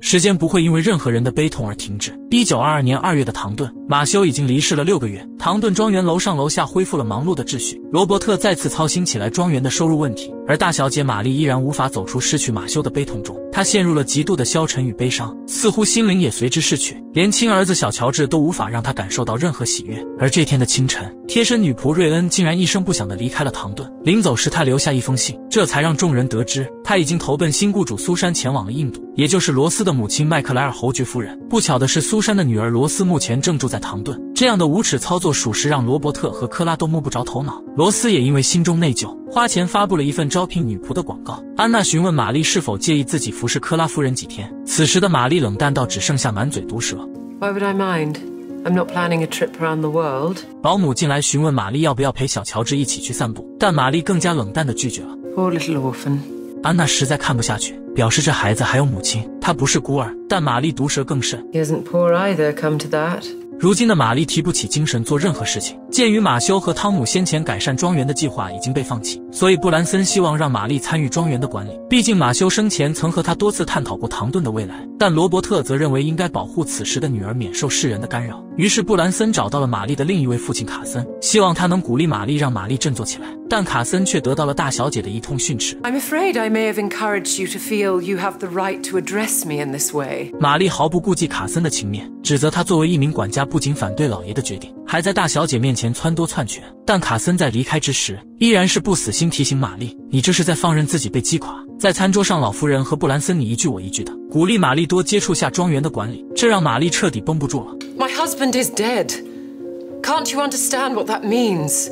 时间不会因为任何人的悲痛而停止。一九二二年二月的唐顿，马修已经离世了六个月。唐顿庄园楼上楼下恢复了忙碌的秩序，罗伯特再次操心起来庄园的收入问题，而大小姐玛丽依然无法走出失去马修的悲痛中，她陷入了极度的消沉与悲伤，似乎心灵也随之逝去，连亲儿子小乔治都无法让她感受到任何喜悦。而这天的清晨，贴身女仆瑞恩竟然一声不响地离开了唐顿，临走时她留下一封信，这才让众人得知她已经投奔新雇主苏珊，前往了印度，也就是罗斯的母亲麦克莱尔侯爵夫人。不巧的是，苏珊的女儿罗斯目前正住在唐顿，这样的无耻操作，属实让罗伯特和克拉都摸不着头脑。罗斯也因为心中内疚，花钱发布了一份招聘女仆的广告。安娜询问玛丽是否介意自己服侍克拉夫人几天，此时的玛丽冷淡到只剩下满嘴毒舌。Why would I mind? I'm not planning a trip around the world. 保姆进来询问玛丽要不要陪小乔治一起去散步，但玛丽更加冷淡的拒绝了。Poor little orphan. 安娜实在看不下去，表示这孩子还有母亲，他不是孤儿。但玛丽毒舌更甚。He isn't poor either, come to that. 如今的玛丽提不起精神做任何事情。鉴于马修和汤姆先前改善庄园的计划已经被放弃，所以布兰森希望让玛丽参与庄园的管理。毕竟马修生前曾和他多次探讨过唐顿的未来，但罗伯特则认为应该保护此时的女儿免受世人的干扰。于是布兰森找到了玛丽的另一位父亲卡森，希望他能鼓励玛丽，让玛丽振作起来。但卡森却得到了大小姐的一通训斥。I'm afraid I may have encouraged you to feel you have the right to address me in this way. 玛丽毫不顾忌卡森的情面，指责他作为一名管家，不仅反对老爷的决定，还在大小姐面前撺掇篡权。但卡森在离开之时，依然是不死心提醒玛丽：“你这是在放任自己被击垮。”在餐桌上，老夫人和布兰森你一句我一句的鼓励玛丽多接触下庄园的管理，这让玛丽彻底绷不住了。My husband is dead. Can't you understand what that means?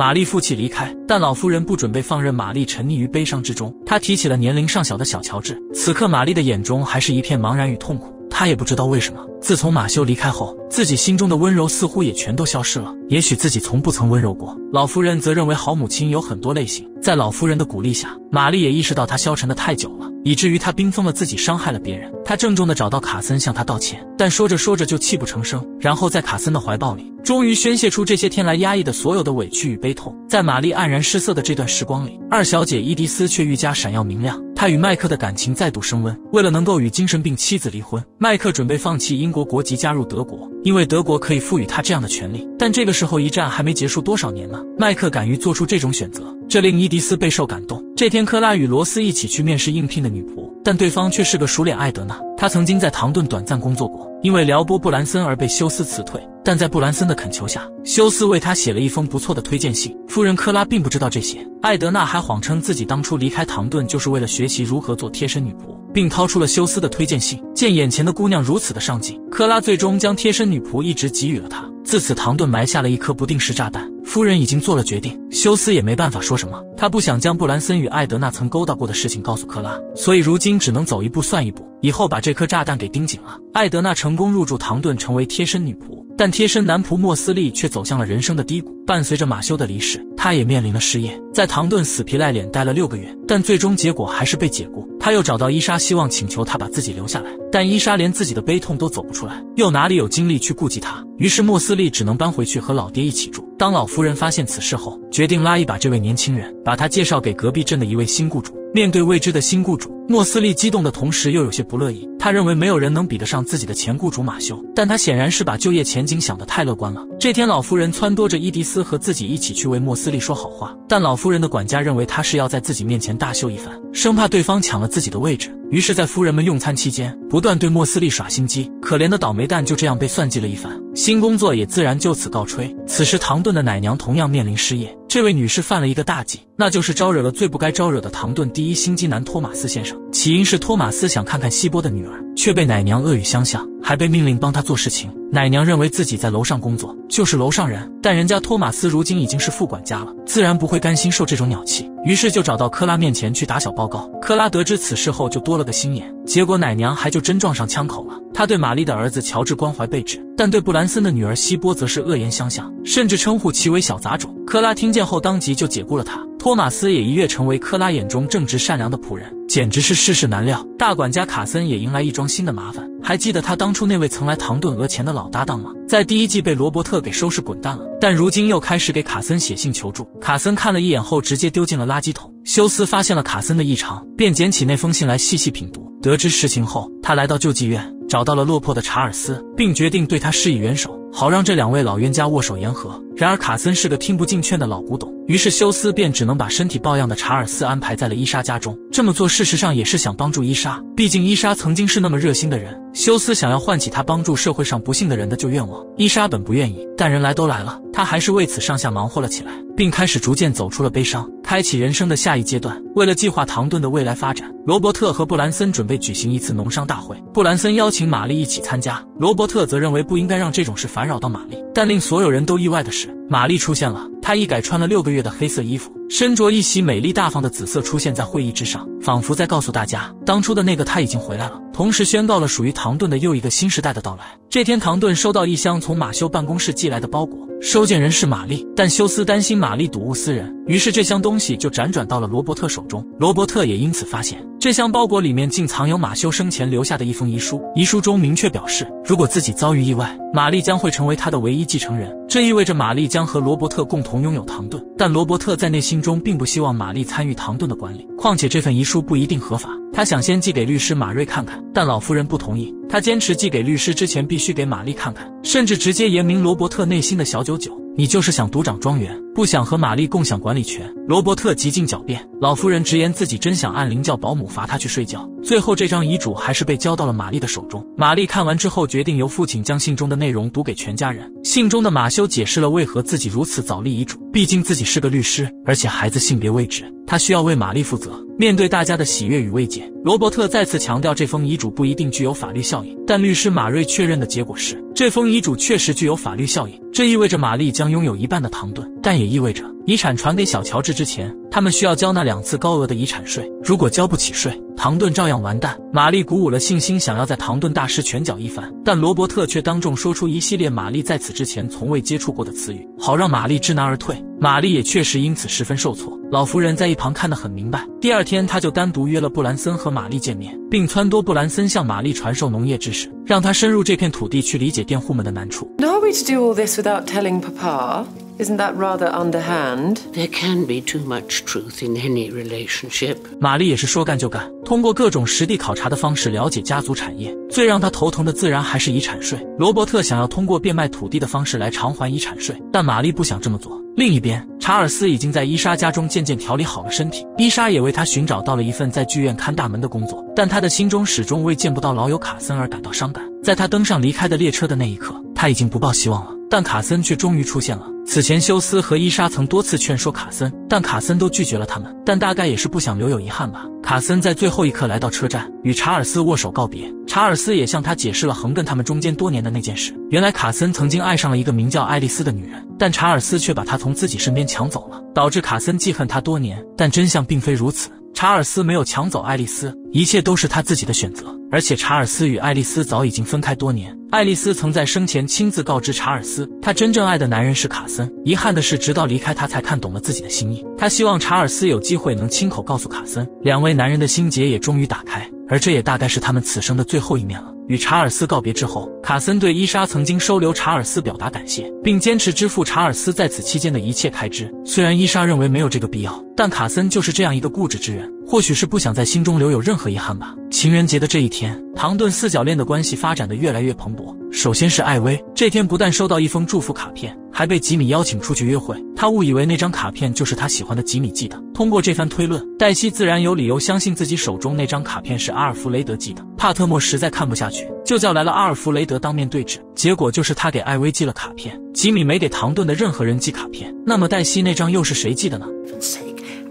玛丽负气离开，但老夫人不准备放任玛丽沉溺于悲伤之中。她提起了年龄尚小的小乔治，此刻玛丽的眼中还是一片茫然与痛苦。她也不知道为什么，自从马修离开后，自己心中的温柔似乎也全都消失了。也许自己从不曾温柔过。老夫人则认为好母亲有很多类型。在老夫人的鼓励下，玛丽也意识到她消沉的太久了，以至于她冰封了自己，伤害了别人。她郑重地找到卡森向他道歉，但说着说着就泣不成声，然后在卡森的怀抱里，终于宣泄出这些天来压抑的所有的委屈与悲痛。在玛丽黯然失色的这段时光里，二小姐伊迪丝却愈加闪耀明亮。她与麦克的感情再度升温。为了能够与精神病妻子离婚，麦克准备放弃英国国籍，加入德国，因为德国可以赋予他这样的权利。但这个时候，一战还没结束多少年呢，麦克敢于做出这种选择，这令伊迪丝备受感动。这天，克拉与罗斯一起去面试应聘的女仆，但对方却是个熟脸艾德娜。她曾经在唐顿短暂工作过，因为撩拨布兰森而被休斯辞退。但在布兰森的恳求下，休斯为她写了一封不错的推荐信。夫人克拉并不知道这些，艾德娜还谎称自己当初离开唐顿就是为了学习如何做贴身女仆，并掏出了休斯的推荐信。见眼前的姑娘如此的上进，克拉最终将贴身女仆一职给予了她。自此，唐顿埋下了一颗不定时炸弹。夫人已经做了决定，休斯也没办法说什么。他不想将布兰森与艾德娜曾勾搭过的事情告诉克拉，所以如今只能走一步算一步，以后把这颗炸弹给盯紧了。艾德娜成功入住唐顿，成为贴身女仆，但贴身男仆莫斯利却走向了人生的低谷。伴随着马修的离世，他也面临了失业，在唐顿死皮赖脸待了六个月，但最终结果还是被解雇。他又找到伊莎，希望请求他把自己留下来，但伊莎连自己的悲痛都走不出来，又哪里有精力去顾及他？于是莫斯利只能搬回去和老爹一起住。当老夫人发现此事后，决定拉一把这位年轻人，把他介绍给隔壁镇的一位新雇主。面对未知的新雇主，莫斯利激动的同时又有些不乐意。他认为没有人能比得上自己的前雇主马修，但他显然是把就业前景想得太乐观了。这天，老夫人撺掇着伊迪丝和自己一起去为莫斯利说好话，但老夫人的管家认为他是要在自己面前大秀一番，生怕对方抢了自己的位置。于是，在夫人们用餐期间，不断对莫斯利耍心机。可怜的倒霉蛋就这样被算计了一番，新工作也自然就此告吹。此时，唐顿的奶娘同样面临失业。这位女士犯了一个大忌，那就是招惹了最不该招惹的唐顿第一心机男托马斯先生。起因是托马斯想看看希波的女儿，却被奶娘恶语相向，还被命令帮他做事情。奶娘认为自己在楼上工作就是楼上人，但人家托马斯如今已经是副管家了，自然不会甘心受这种鸟气，于是就找到克拉面前去打小报告。克拉得知此事后就多了个心眼，结果奶娘还就真撞上枪口了。她对玛丽的儿子乔治关怀备至，但对布兰森的女儿希波则是恶言相向，甚至称呼其为小杂种。克拉听见后当即就解雇了他。托马斯也一跃成为克拉眼中正直善良的仆人，简直是世事难料。大管家卡森也迎来一桩新的麻烦。还记得他当初那位曾来唐顿讹钱的老搭档吗？在第一季被罗伯特给收拾滚蛋了，但如今又开始给卡森写信求助。卡森看了一眼后，直接丢进了垃圾桶。休斯发现了卡森的异常，便捡起那封信来细细品读。得知实情后，他来到救济院，找到了落魄的查尔斯，并决定对他施以援手，好让这两位老冤家握手言和。然而卡森是个听不进劝的老古董，于是休斯便只能把身体抱恙的查尔斯安排在了伊莎家中。这么做事实上也是想帮助伊莎，毕竟伊莎曾经是那么热心的人。休斯想要唤起他帮助社会上不幸的人的旧愿望。伊莎本不愿意，但人来都来了，他还是为此上下忙活了起来，并开始逐渐走出了悲伤，开启人生的下一阶段。为了计划唐顿的未来发展，罗伯特和布兰森准备举行一次农商大会。布兰森邀请玛丽一起参加，罗伯特则认为不应该让这种事烦扰到玛丽。但令所有人都意外的是，玛丽出现了。她一改穿了六个月的黑色衣服，身着一袭美丽大方的紫色，出现在会议之上，仿佛在告诉大家，当初的那个他已经回来了。同时宣告了属于唐顿的又一个新时代的到来。这天，唐顿收到一箱从马修办公室寄来的包裹，收件人是玛丽，但休斯担心玛丽睹物思人，于是这箱东西就辗转到了罗伯特手中。罗伯特也因此发现，这箱包裹里面竟藏有马修生前留下的一封遗书，遗书中明确表示，如果自己遭遇意外，玛丽将会成为他的唯一继承人，这意味着玛丽将和罗伯特共同拥有唐顿。但罗伯特在内心中并不希望玛丽参与唐顿的管理，况且这份遗书不一定合法。他想先寄给律师马瑞看看，但老夫人不同意。他坚持寄给律师之前必须给玛丽看看，甚至直接言明罗伯特内心的小九九。你就是想独掌庄园，不想和玛丽共享管理权。罗伯特极尽狡辩，老夫人直言自己真想按铃叫保姆罚他去睡觉。最后，这张遗嘱还是被交到了玛丽的手中。玛丽看完之后，决定由父亲将信中的内容读给全家人。信中的马修解释了为何自己如此早立遗嘱，毕竟自己是个律师，而且孩子性别未知，他需要为玛丽负责。面对大家的喜悦与慰藉，罗伯特再次强调这封遗嘱不一定具有法律效应。但律师马瑞确认的结果是，这封遗嘱确实具有法律效应。这意味着玛丽将拥有一半的唐顿，但也意味着遗产传给小乔治之前，他们需要交纳两次高额的遗产税。如果交不起税，唐顿照样完蛋。玛丽鼓舞了信心，想要在唐顿大师拳脚一番，但罗伯特却当众说出一系列玛丽在此之前从未接触过的词语，好让玛丽知难而退。玛丽也确实因此十分受挫。老夫人在一旁看得很明白。第二天，他就单独约了布兰森和玛丽见面，并撺掇布兰森向玛丽传授农业知识，让他深入这片土地去理解佃户们的难处。Are we to do all this without telling Papa? Isn't that rather underhand? There can be too much truth in any relationship. 玛丽也是说干就干，通过各种实地考察的方式了解家族产业。最让她头疼的自然还是遗产税。罗伯特想要通过变卖土地的方式来偿还遗产税，但玛丽不想这么做。另一边，查尔斯已经在伊莎家中渐渐调理好了身体，伊莎也为他寻找到了一份在剧院看大门的工作，但他的心中始终为见不到老友卡森而感到伤感。在他登上离开的列车的那一刻，他已经不抱希望了。但卡森却终于出现了。此前，休斯和伊莎曾多次劝说卡森，但卡森都拒绝了他们。但大概也是不想留有遗憾吧。卡森在最后一刻来到车站，与查尔斯握手告别。查尔斯也向他解释了横亘他们中间多年的那件事。原来，卡森曾经爱上了一个名叫爱丽丝的女人，但查尔斯却把她从自己身边抢走了，导致卡森记恨她多年。但真相并非如此。查尔斯没有抢走爱丽丝，一切都是他自己的选择。而且查尔斯与爱丽丝早已经分开多年。爱丽丝曾在生前亲自告知查尔斯，她真正爱的男人是卡森。遗憾的是，直到离开他才看懂了自己的心意。他希望查尔斯有机会能亲口告诉卡森，两位男人的心结也终于打开，而这也大概是他们此生的最后一面了。与查尔斯告别之后，卡森对伊莎曾经收留查尔斯表达感谢，并坚持支付查尔斯在此期间的一切开支。虽然伊莎认为没有这个必要，但卡森就是这样一个固执之人，或许是不想在心中留有任何遗憾吧。情人节的这一天，唐顿四角恋的关系发展的越来越蓬勃。首先是艾薇，这天不但收到一封祝福卡片，还被吉米邀请出去约会。他误以为那张卡片就是他喜欢的吉米寄的。通过这番推论，黛西自然有理由相信自己手中那张卡片是阿尔弗雷德寄的。帕特莫实在看不下去，就叫来了阿尔弗雷德当面对质。结果就是他给艾薇寄了卡片，吉米没给唐顿的任何人寄卡片。那么黛西那张又是谁寄的呢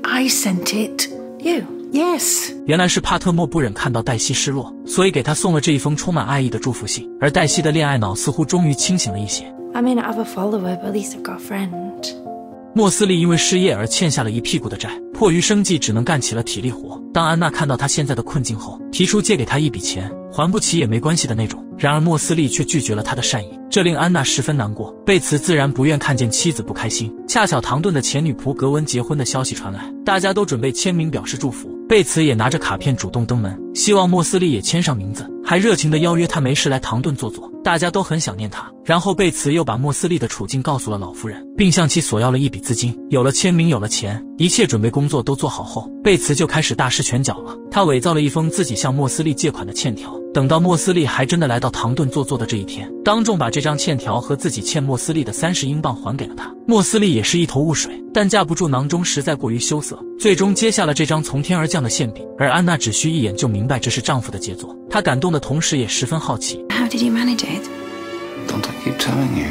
？I sent it. You. Yes. 原来是帕特莫不忍看到黛西失落，所以给他送了这一封充满爱意的祝福信。而黛西的恋爱脑似乎终于清醒了一些。I may not have a follower, but at least I've got a friend. 莫斯利因为失业而欠下了一屁股的债，迫于生计，只能干起了体力活。当安娜看到他现在的困境后，提出借给他一笔钱，还不起也没关系的那种。然而莫斯利却拒绝了他的善意，这令安娜十分难过。贝茨自然不愿看见妻子不开心。恰巧唐顿的前女仆格温结婚的消息传来，大家都准备签名表示祝福。贝茨也拿着卡片主动登门，希望莫斯利也签上名字，还热情地邀约他没事来唐顿坐坐。大家都很想念他。然后贝茨又把莫斯利的处境告诉了老夫人，并向其索要了一笔资金。有了签名，有了钱，一切准备工作都做好后，贝茨就开始大施拳脚了。他伪造了一封自己向莫斯利借款的欠条。等到莫斯利还真的来到唐顿坐坐的这一天，当众把这张欠条和自己欠莫斯利的三十英镑还给了他。莫斯利也是一头雾水，但架不住囊中实在过于羞涩，最终接下了这张从天而降的馅饼。而安娜只需一眼就明白这是丈夫的杰作，她感动的同时也十分好奇。How did you manage it? Don't I keep telling you?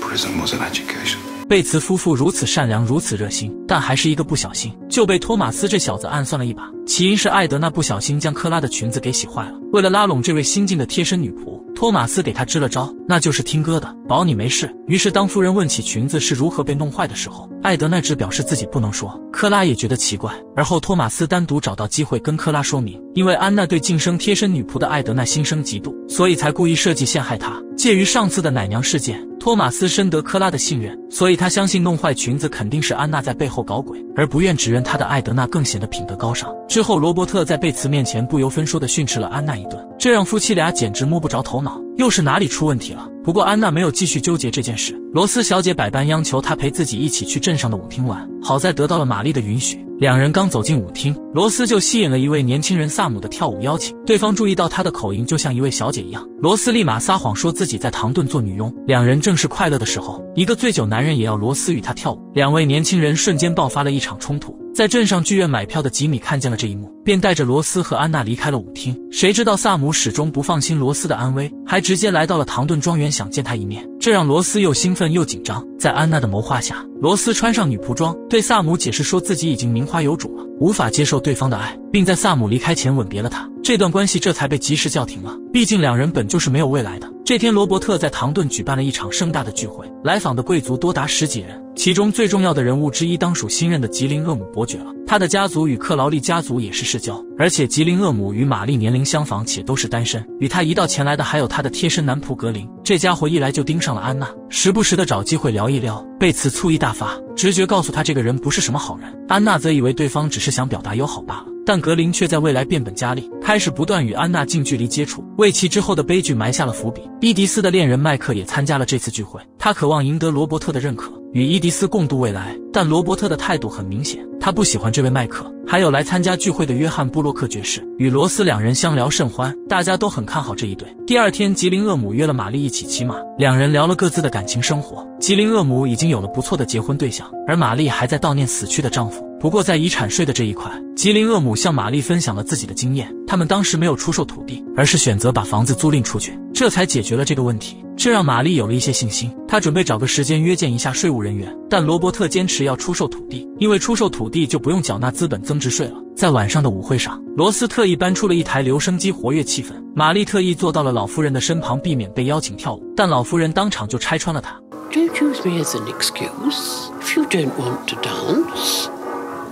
Prison was an education. 贝茨夫妇如此善良，如此热心，但还是一个不小心就被托马斯这小子暗算了一把。起因是艾德娜不小心将克拉的裙子给洗坏了。为了拉拢这位新晋的贴身女仆，托马斯给她支了招，那就是听歌的，保你没事。于是当夫人问起裙子是如何被弄坏的时候，艾德娜只表示自己不能说。克拉也觉得奇怪，而后托马斯单独找到机会跟克拉说明，因为安娜对晋升贴身女仆的艾德娜心生嫉妒，所以才故意设计陷害她。介于上次的奶娘事件，托马斯深得克拉的信任，所以他相信弄坏裙子肯定是安娜在背后搞鬼，而不愿指认他的艾德娜更显得品德高尚。之后，罗伯特在贝茨面前不由分说地训斥了安娜一顿，这让夫妻俩简直摸不着头脑，又是哪里出问题了？不过安娜没有继续纠结这件事，罗斯小姐百般央求她陪自己一起去镇上的舞厅玩，好在得到了玛丽的允许。两人刚走进舞厅，罗斯就吸引了一位年轻人萨姆的跳舞邀请。对方注意到他的口音就像一位小姐一样，罗斯立马撒谎说自己在唐顿做女佣。两人正是快乐的时候，一个醉酒男人也要罗斯与他跳舞，两位年轻人瞬间爆发了一场冲突。在镇上剧院买票的吉米看见了这一幕，便带着罗斯和安娜离开了舞厅。谁知道萨姆始终不放心罗斯的安危，还直接来到了唐顿庄园想见他一面，这让罗斯又兴奋又紧张。在安娜的谋划下，罗斯穿上女仆装，对萨姆解释说自己已经名花有主了，无法接受对方的爱，并在萨姆离开前吻别了他。这段关系这才被及时叫停了，毕竟两人本就是没有未来的。这天，罗伯特在唐顿举办了一场盛大的聚会，来访的贵族多达十几人，其中最重要的人物之一当属新任的吉林厄姆伯爵了。他的家族与克劳利家族也是世交，而且吉林厄姆与玛丽年龄相仿，且都是单身。与他一道前来的还有他的贴身男仆格林，这家伙一来就盯上了安娜，时不时的找机会聊一聊。贝茨醋意大发，直觉告诉他这个人不是什么好人。安娜则以为对方只是想表达友好罢了。但格林却在未来变本加厉，开始不断与安娜近距离接触，为其之后的悲剧埋下了伏笔。伊迪丝的恋人麦克也参加了这次聚会，他渴望赢得罗伯特的认可，与伊迪丝共度未来。但罗伯特的态度很明显，他不喜欢这位麦克。还有来参加聚会的约翰布洛克爵士与罗斯两人相聊甚欢，大家都很看好这一对。第二天，吉林厄姆约了玛丽一起骑马，两人聊了各自的感情生活。吉林厄姆已经有了不错的结婚对象，而玛丽还在悼念死去的丈夫。不过，在遗产税的这一块，吉林厄姆向玛丽分享了自己的经验。他们当时没有出售土地，而是选择把房子租赁出去，这才解决了这个问题。这让玛丽有了一些信心，她准备找个时间约见一下税务人员。但罗伯特坚持要出售土地，因为出售土地就不用缴纳资本增值税了。在晚上的舞会上，罗斯特意搬出了一台留声机，活跃气氛。玛丽特意坐到了老夫人的身旁，避免被邀请跳舞，但老夫人当场就拆穿了她。Don't use me as an excuse. If you don't want to dance,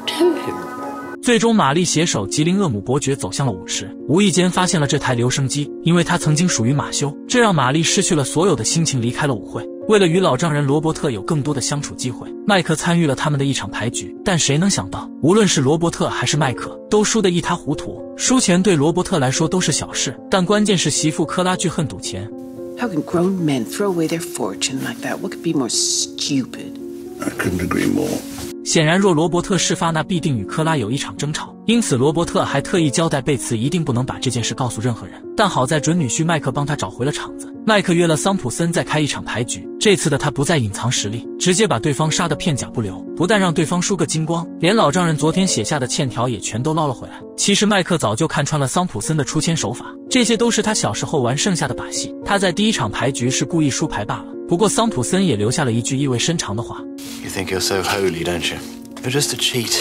tell him. 最终，玛丽携手吉林厄姆伯爵走向了舞池，无意间发现了这台留声机，因为它曾经属于马修，这让玛丽失去了所有的心情，离开了舞会。为了与老丈人罗伯特有更多的相处机会，麦克参与了他们的一场牌局。但谁能想到，无论是罗伯特还是麦克，都输得一塌糊涂。输钱对罗伯特来说都是小事，但关键是媳妇克拉巨恨赌钱。How can grown men throw away their fortune like that? What could be more stupid? I couldn't agree more. 显然，若罗伯特事发，那必定与科拉有一场争吵。因此，罗伯特还特意交代贝茨一定不能把这件事告诉任何人。但好在准女婿麦克帮他找回了场子。麦克约了桑普森再开一场牌局，这次的他不再隐藏实力，直接把对方杀得片甲不留，不但让对方输个精光，连老丈人昨天写下的欠条也全都捞了回来。其实麦克早就看穿了桑普森的出千手法，这些都是他小时候玩剩下的把戏。他在第一场牌局是故意输牌罢了。不过桑普森也留下了一句意味深长的话。You think you're so holy, don't you? You're just a cheat.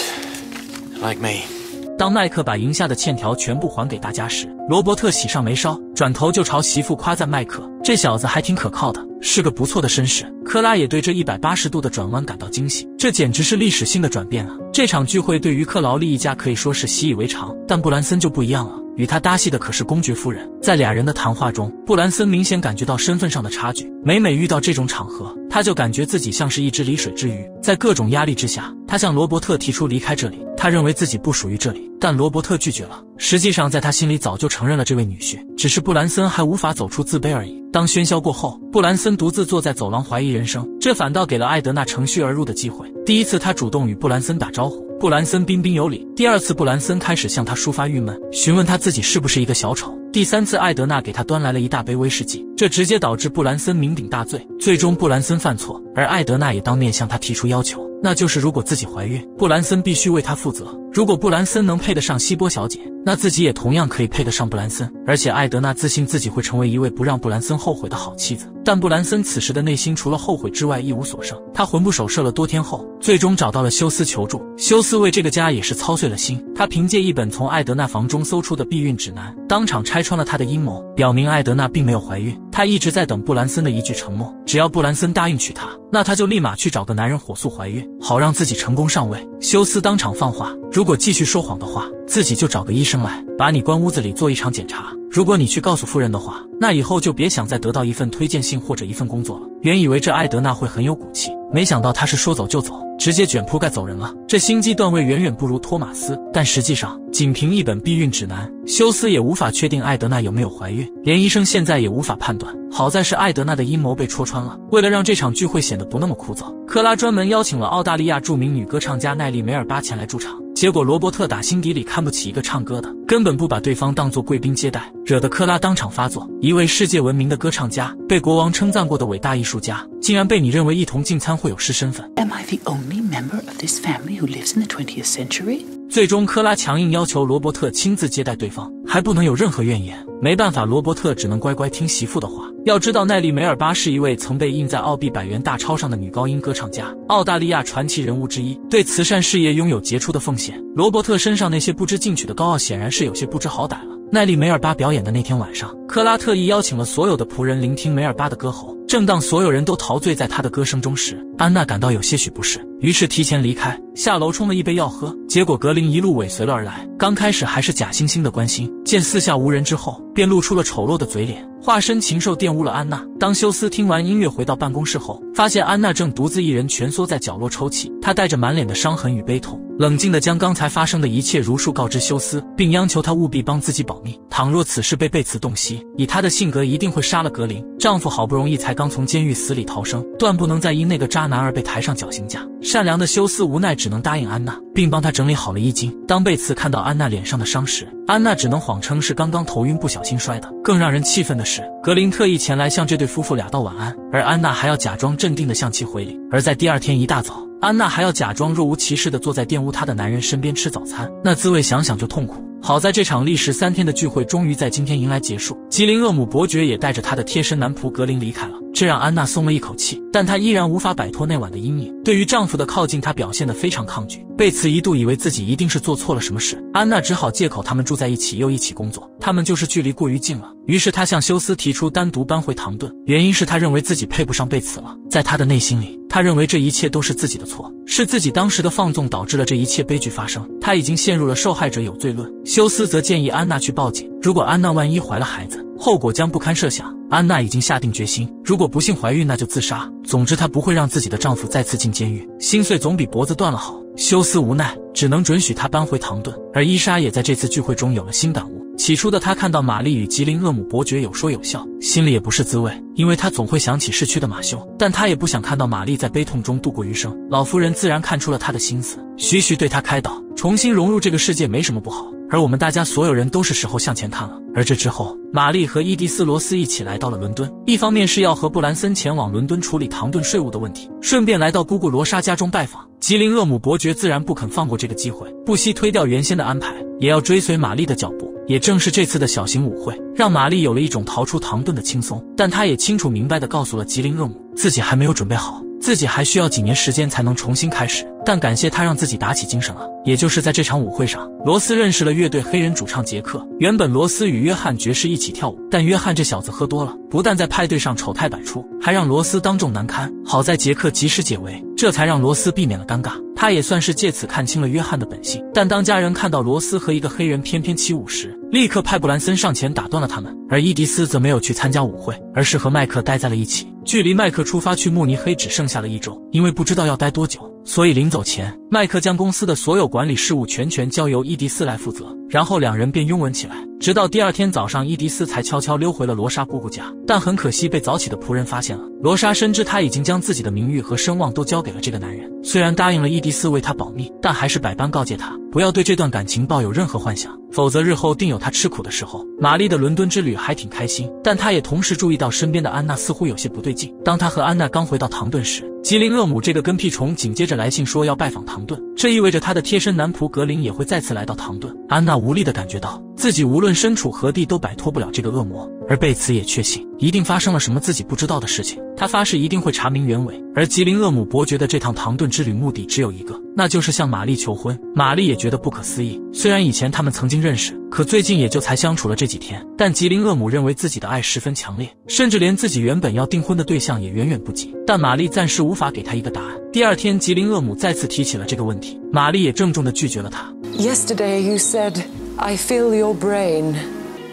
Like me. 当麦克把赢下的欠条全部还给大家时，罗伯特喜上眉梢，转头就朝媳妇夸赞麦克：“这小子还挺可靠的，是个不错的绅士。”克拉也对这一百八十度的转弯感到惊喜，这简直是历史性的转变啊！这场聚会对于克劳利一家可以说是习以为常，但布兰森就不一样了。与他搭戏的可是公爵夫人。在俩人的谈话中，布兰森明显感觉到身份上的差距。每每遇到这种场合，他就感觉自己像是一只离水之鱼。在各种压力之下，他向罗伯特提出离开这里。他认为自己不属于这里，但罗伯特拒绝了。实际上，在他心里早就承认了这位女婿，只是布兰森还无法走出自卑而已。当喧嚣过后，布兰森独自坐在走廊，怀疑人生，这反倒给了艾德娜乘虚而入的机会。第一次，他主动与布兰森打招呼，布兰森彬彬有礼；第二次，布兰森开始向他抒发郁闷，询问他自己是不是一个小丑；第三次，艾德娜给他端来了一大杯威士忌，这直接导致布兰森酩酊大醉。最终，布兰森犯错，而艾德娜也当面向他提出要求，那就是如果自己怀孕，布兰森必须为她负责。如果布兰森能配得上希波小姐，那自己也同样可以配得上布兰森。而且艾德娜自信自己会成为一位不让布兰森后悔的好妻子。但布兰森此时的内心除了后悔之外一无所剩。他魂不守舍了多天后，最终找到了休斯求助。休斯为这个家也是操碎了心。他凭借一本从艾德娜房中搜出的避孕指南，当场拆穿了他的阴谋，表明艾德娜并没有怀孕。他一直在等布兰森的一句承诺，只要布兰森答应娶她，那他就立马去找个男人火速怀孕，好让自己成功上位。休斯当场放话，如果继续说谎的话，自己就找个医生来把你关屋子里做一场检查。如果你去告诉夫人的话，那以后就别想再得到一份推荐信或者一份工作了。原以为这艾德娜会很有骨气，没想到她是说走就走，直接卷铺盖走人了。这心机段位远远不如托马斯，但实际上仅凭一本避孕指南，休斯也无法确定艾德娜有没有怀孕，连医生现在也无法判断。好在是艾德娜的阴谋被戳穿了。为了让这场聚会显得不那么枯燥，克拉专门邀请了澳大利亚著名女歌唱家奈丽梅尔巴前来驻场。结果罗伯特打心底里看不起一个唱歌的，根本不把对方当做贵宾接待，惹得克拉当场发作。一位世界闻名的歌唱家，被国王称赞过的伟大艺术家，竟然被你认为一同进餐会有失身份。Am I the only member of this family who lives in the 20th century? 最终，科拉强硬要求罗伯特亲自接待对方，还不能有任何怨言。没办法，罗伯特只能乖乖听媳妇的话。要知道，奈利梅尔巴是一位曾被印在澳币百元大钞上的女高音歌唱家，澳大利亚传奇人物之一，对慈善事业拥有杰出的奉献。罗伯特身上那些不知进取的高傲，显然是有些不知好歹了。奈丽梅尔巴表演的那天晚上，克拉特意邀请了所有的仆人聆听梅尔巴的歌喉。正当所有人都陶醉在他的歌声中时，安娜感到有些许不适，于是提前离开，下楼冲了一杯药喝。结果格林一路尾随了而来，刚开始还是假惺惺的关心，见四下无人之后，便露出了丑陋的嘴脸，化身禽兽玷污了安娜。当休斯听完音乐回到办公室后，发现安娜正独自一人蜷缩在角落抽泣，她带着满脸的伤痕与悲痛，冷静地将刚才发生的一切如数告知休斯，并央求他务必帮自己保密。倘若此事被贝茨洞悉，以她的性格，一定会杀了格林。丈夫好不容易才刚从监狱死里逃生，断不能再因那个渣男而被抬上绞刑架。善良的休斯无奈只能答应安娜，并帮她整理好了衣襟。当贝茨看到安娜脸上的伤时，安娜只能谎称是刚刚头晕不小心摔的。更让人气愤的是，格林特意前来向这对夫妇俩道晚安，而安娜还要假装镇定的向其回礼。而在第二天一大早，安娜还要假装若无其事的坐在玷污她的男人身边吃早餐，那滋味想想就痛苦。好在这场历时三天的聚会终于在今天迎来结束，吉林厄姆伯爵也带着他的贴身男仆格林离开了，这让安娜松了一口气。但她依然无法摆脱那晚的阴影，对于丈夫的靠近，她表现得非常抗拒。贝茨一度以为自己一定是做错了什么事，安娜只好借口他们住在一起又一起工作，他们就是距离过于近了。于是她向休斯提出单独搬回唐顿，原因是她认为自己配不上贝茨了。在她的内心里，她认为这一切都是自己的错，是自己当时的放纵导致了这一切悲剧发生。她已经陷入了受害者有罪论。休斯则建议安娜去报警，如果安娜万一怀了孩子，后果将不堪设想。安娜已经下定决心，如果不幸怀孕，那就自杀。总之，她不会让自己的丈夫再次进监狱。心碎总比脖子断了好。休斯无奈，只能准许她搬回唐顿。而伊莎也在这次聚会中有了新感悟。起初的她看到玛丽与吉林厄姆伯爵有说有笑，心里也不是滋味，因为她总会想起逝去的马修。但她也不想看到玛丽在悲痛中度过余生。老夫人自然看出了她的心思，徐徐对她开导：重新融入这个世界没什么不好。而我们大家所有人都是时候向前看了。而这之后，玛丽和伊迪丝·罗斯一起来到了伦敦，一方面是要和布兰森前往伦敦处理唐顿税务的问题，顺便来到姑姑罗莎家中拜访。吉林厄姆伯爵自然不肯放过这个机会，不惜推掉原先的安排，也要追随玛丽的脚步。也正是这次的小型舞会，让玛丽有了一种逃出唐顿的轻松。但她也清楚明白地告诉了吉林厄姆，自己还没有准备好。自己还需要几年时间才能重新开始，但感谢他让自己打起精神了。也就是在这场舞会上，罗斯认识了乐队黑人主唱杰克。原本罗斯与约翰爵士一起跳舞，但约翰这小子喝多了，不但在派对上丑态百出，还让罗斯当众难堪。好在杰克及时解围，这才让罗斯避免了尴尬。他也算是借此看清了约翰的本性。但当家人看到罗斯和一个黑人翩翩起舞时，立刻派布兰森上前打断了他们。而伊迪丝则没有去参加舞会，而是和麦克待在了一起。距离麦克出发去慕尼黑只剩下了一周，因为不知道要待多久。所以临走前，麦克将公司的所有管理事务全权交由伊迪丝来负责，然后两人便拥吻起来，直到第二天早上，伊迪丝才悄悄溜回了罗莎姑姑家。但很可惜，被早起的仆人发现了。罗莎深知他已经将自己的名誉和声望都交给了这个男人，虽然答应了伊迪丝为他保密，但还是百般告诫他不要对这段感情抱有任何幻想，否则日后定有他吃苦的时候。玛丽的伦敦之旅还挺开心，但她也同时注意到身边的安娜似乎有些不对劲。当她和安娜刚回到唐顿时，吉林厄姆这个跟屁虫紧接着来信说要拜访唐顿，这意味着他的贴身男仆格林也会再次来到唐顿。安娜无力的感觉到自己无论身处何地都摆脱不了这个恶魔，而贝茨也确信一定发生了什么自己不知道的事情。他发誓一定会查明原委。而吉林厄姆伯爵的这趟唐顿之旅目的只有一个，那就是向玛丽求婚。玛丽也觉得不可思议，虽然以前他们曾经认识，可最近也就才相处了这几天，但吉林厄姆认为自己的爱十分强烈，甚至连自己原本要订婚的对象也远远不及。但玛丽暂时无法给他一个答案。第二天，吉林厄姆再次提起了了这个问题，玛丽也郑重地拒绝了他。Yesterday you said, I feel your brain.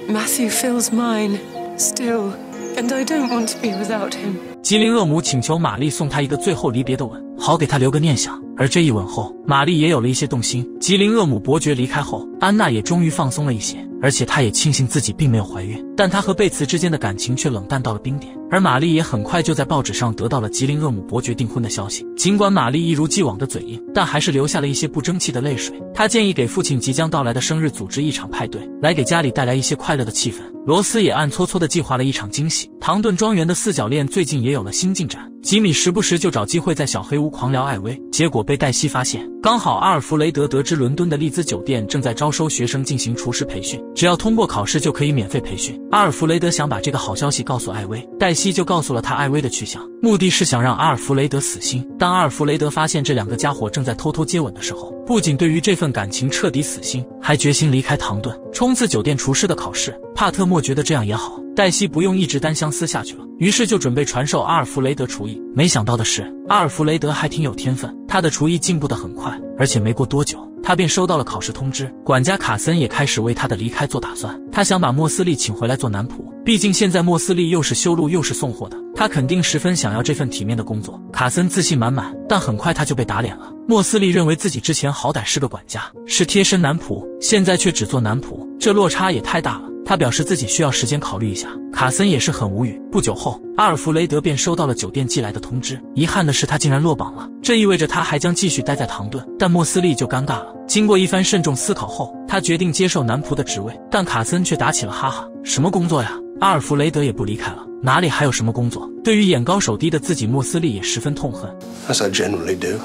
Matthew feels mine, still, and I don't want to be without him. 吉林厄姆请求玛丽送他一个最后离别的吻，好给他留个念想。而这一吻后，玛丽也有了一些动心。吉林厄姆伯爵离开后，安娜也终于放松了一些，而且她也庆幸自己并没有怀孕。但她和贝茨之间的感情却冷淡到了冰点。而玛丽也很快就在报纸上得到了吉林厄姆伯爵订婚的消息。尽管玛丽一如既往的嘴硬，但还是留下了一些不争气的泪水。她建议给父亲即将到来的生日组织一场派对，来给家里带来一些快乐的气氛。罗斯也暗搓搓地计划了一场惊喜。唐顿庄园的四角恋最近也有了新进展。吉米时不时就找机会在小黑屋狂聊艾薇，结果被黛西发现。刚好阿尔弗雷德得知伦敦的丽兹酒店正在招收学生进行厨师培训，只要通过考试就可以免费培训。阿尔弗雷德想把这个好消息告诉艾薇，黛西西就告诉了他艾薇的去向，目的是想让阿尔弗雷德死心。当阿尔弗雷德发现这两个家伙正在偷偷接吻的时候，不仅对于这份感情彻底死心，还决心离开唐顿，冲刺酒店厨师的考试。帕特莫觉得这样也好，黛西不用一直单相思下去了，于是就准备传授阿尔弗雷德厨艺。没想到的是，阿尔弗雷德还挺有天分，他的厨艺进步得很快，而且没过多久，他便收到了考试通知。管家卡森也开始为他的离开做打算，他想把莫斯利请回来做男仆，毕竟现在莫斯利又是修路又是送货的，他肯定十分想要这份体面的工作。卡森自信满满，但很快他就被打脸了。莫斯利认为自己之前好歹是个管家，是贴身男仆，现在却只做男仆，这落差也太大了。他表示自己需要时间考虑一下，卡森也是很无语。不久后，阿尔弗雷德便收到了酒店寄来的通知，遗憾的是他竟然落榜了，这意味着他还将继续待在唐顿。但莫斯利就尴尬了。经过一番慎重思考后，他决定接受男仆的职位，但卡森却打起了哈哈：“什么工作呀？”阿尔弗雷德也不离开了，哪里还有什么工作？对于眼高手低的自己，莫斯利也十分痛恨。As I generally do.